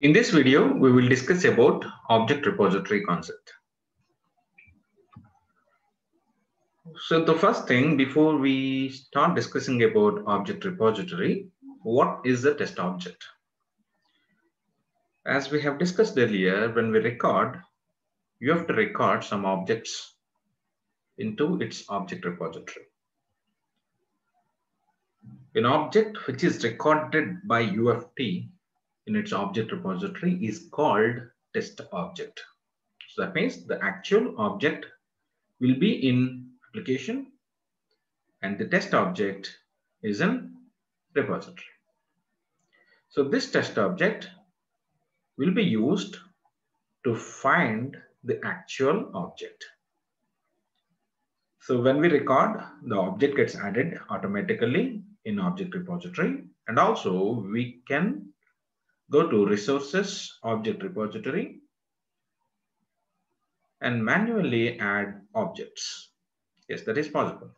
In this video, we will discuss about object repository concept. So the first thing before we start discussing about object repository, what is a test object? As we have discussed earlier, when we record, you have to record some objects into its object repository. An object which is recorded by UFT in its object repository is called test object. So that means the actual object will be in application and the test object is in repository. So this test object will be used to find the actual object. So when we record, the object gets added automatically in object repository and also we can go to resources object repository and manually add objects. Yes, that is possible.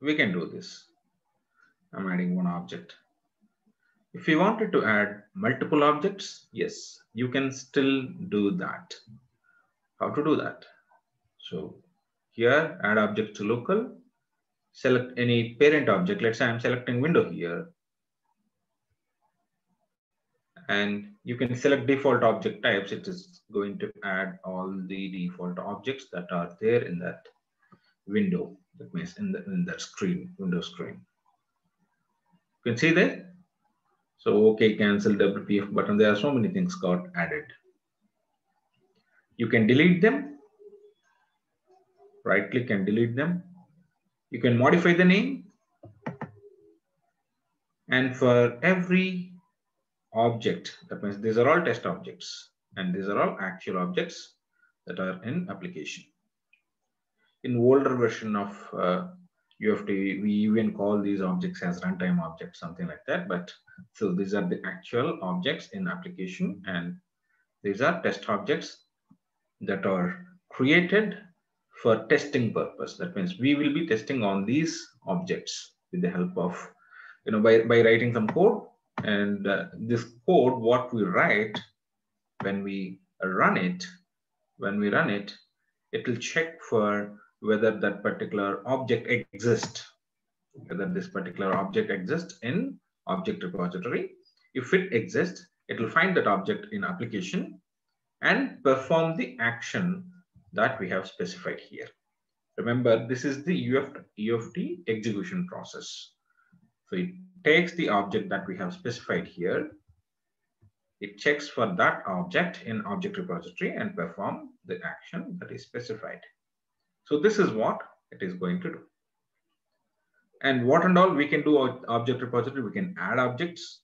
We can do this. I'm adding one object. If you wanted to add multiple objects, yes, you can still do that. How to do that? So here, add object to local, select any parent object. Let's say I'm selecting window here and you can select default object types. It is going to add all the default objects that are there in that window. That means in, the, in that screen, window screen. You can see there. So OK, cancel WPF button. There are so many things got added. You can delete them. Right click and delete them. You can modify the name. And for every object. That means these are all test objects and these are all actual objects that are in application. In older version of uh, UFT, we even call these objects as runtime objects, something like that. But so these are the actual objects in application and these are test objects that are created for testing purpose. That means we will be testing on these objects with the help of, you know, by, by writing some code, and uh, this code, what we write, when we run it, when we run it, it will check for whether that particular object exists, whether this particular object exists in object repository. If it exists, it will find that object in application and perform the action that we have specified here. Remember, this is the UFT execution process. So it takes the object that we have specified here. It checks for that object in object repository and perform the action that is specified. So this is what it is going to do. And what and all we can do object repository, we can add objects,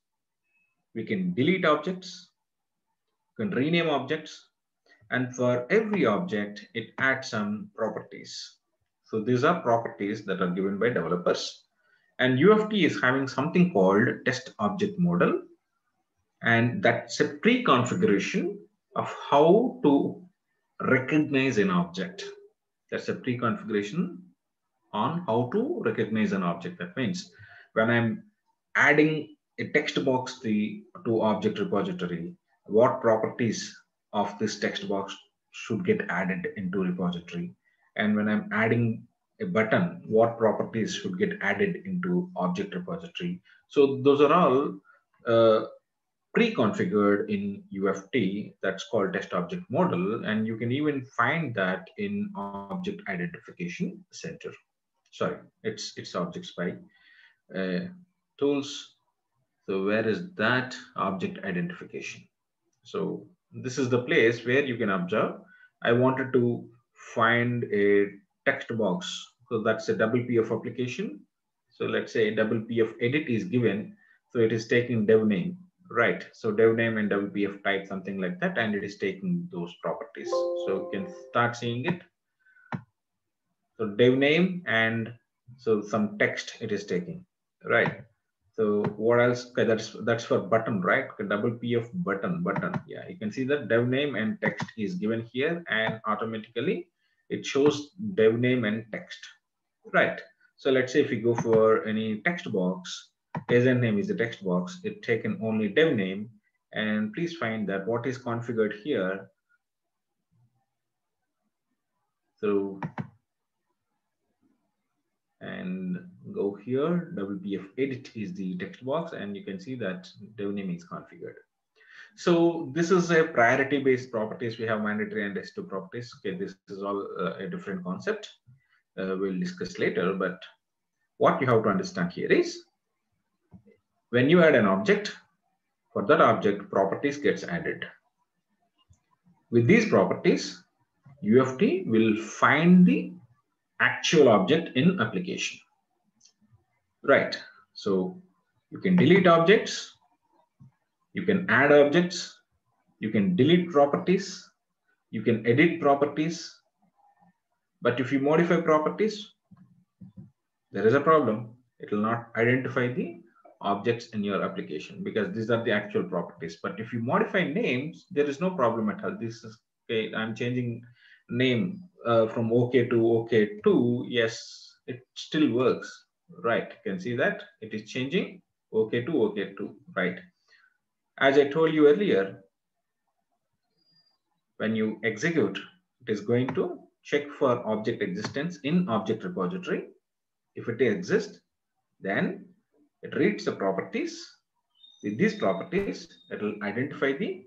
we can delete objects, we can rename objects, and for every object, it adds some properties. So these are properties that are given by developers and UFT is having something called test object model. And that's a pre-configuration of how to recognize an object. That's a pre-configuration on how to recognize an object. That means when I'm adding a text box to, to object repository, what properties of this text box should get added into repository. And when I'm adding a button, what properties should get added into object repository. So those are all uh, pre-configured in UFT. That's called test object model. And you can even find that in object identification center. Sorry, it's, it's object spy uh, tools. So where is that object identification? So this is the place where you can observe. I wanted to find a text box. So that's a WPF application. So let's say WPF edit is given. So it is taking dev name, right? So dev name and WPF type something like that, and it is taking those properties. So you can start seeing it. So dev name and so some text it is taking, right? So what else? Okay, that's that's for button, right? Okay, WPF button, button. Yeah, you can see that dev name and text is given here, and automatically it shows dev name and text, right? So let's say if we go for any text box, SN name is the text box. It taken only dev name. And please find that what is configured here. So, and go here, WPF edit is the text box, and you can see that dev name is configured. So this is a priority based properties. We have mandatory and assistive properties. Okay, this is all uh, a different concept. Uh, we'll discuss later, but what you have to understand here is when you add an object, for that object, properties gets added. With these properties, UFT will find the actual object in application. Right. So you can delete objects, you can add objects, you can delete properties, you can edit properties. But if you modify properties, there is a problem. It will not identify the objects in your application because these are the actual properties. But if you modify names, there is no problem at all. This is okay. I'm changing name uh, from OK to OK2. Yes, it still works. Right. You can see that it is changing OK to OK2. Right. As I told you earlier, when you execute, it is going to check for object existence in object repository. If it exists, then it reads the properties. With these properties, it will identify the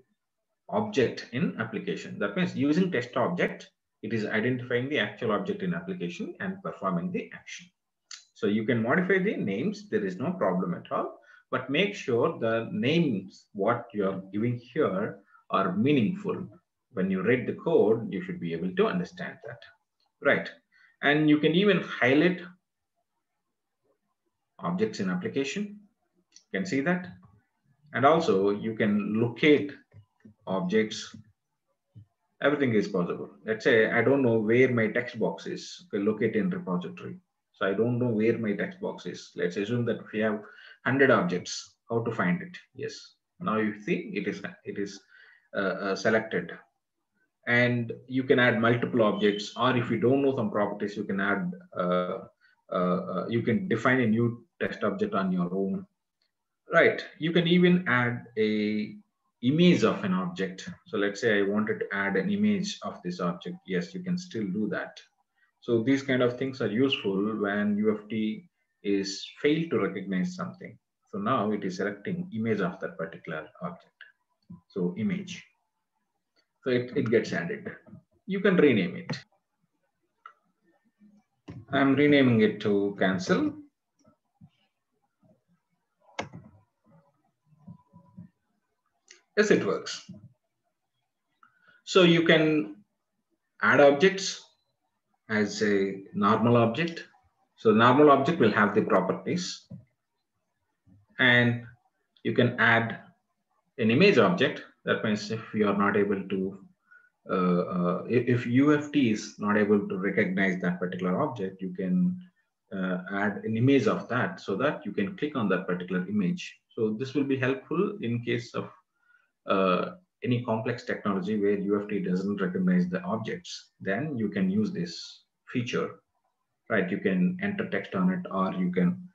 object in application. That means using test object, it is identifying the actual object in application and performing the action. So you can modify the names. There is no problem at all, but make sure the names, what you're giving here are meaningful. When you read the code, you should be able to understand that, right? And you can even highlight objects in application. You can see that. And also you can locate objects. Everything is possible. Let's say I don't know where my text box is. Okay, locate in repository. So I don't know where my text box is. Let's assume that we have 100 objects, how to find it? Yes. Now you see it is, it is uh, uh, selected. And you can add multiple objects, or if you don't know some properties, you can add, uh, uh, uh you can define a new test object on your own. Right, you can even add a image of an object. So let's say I wanted to add an image of this object. Yes, you can still do that. So these kind of things are useful when UFT is failed to recognize something. So now it is selecting image of that particular object. So image. So it, it gets added. You can rename it. I'm renaming it to cancel. Yes, it works. So you can add objects as a normal object. So normal object will have the properties. And you can add an image object. That means if you are not able to, uh, uh, if UFT is not able to recognize that particular object, you can uh, add an image of that so that you can click on that particular image. So this will be helpful in case of uh, any complex technology where UFT doesn't recognize the objects, then you can use this feature, right? You can enter text on it or you can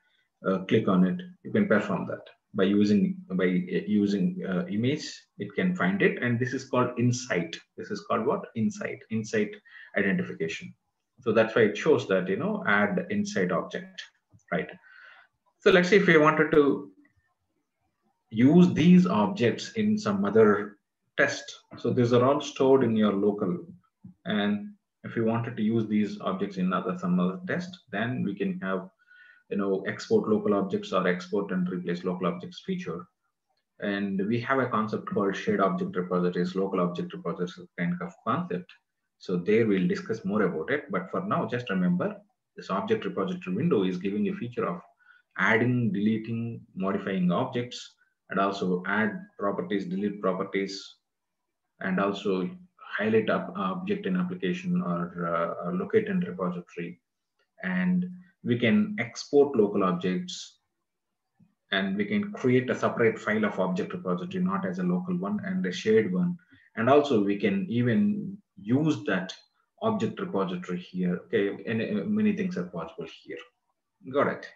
uh, click on it. You can perform that by using by uh, using uh, image. It can find it, and this is called insight. This is called what? Insight. Insight identification. So that's why it shows that you know add insight object, right? So let's say if we wanted to use these objects in some other test. So these are all stored in your local. And if you wanted to use these objects in other some other test, then we can have, you know, export local objects or export and replace local objects feature. And we have a concept called shared object repositories, local object repositories kind of concept. So there we'll discuss more about it. But for now, just remember this object repository window is giving a feature of adding, deleting, modifying objects and also add properties, delete properties, and also highlight up object in application or uh, locate in repository. And we can export local objects and we can create a separate file of object repository, not as a local one and a shared one. And also we can even use that object repository here. Okay, and many things are possible here. Got it.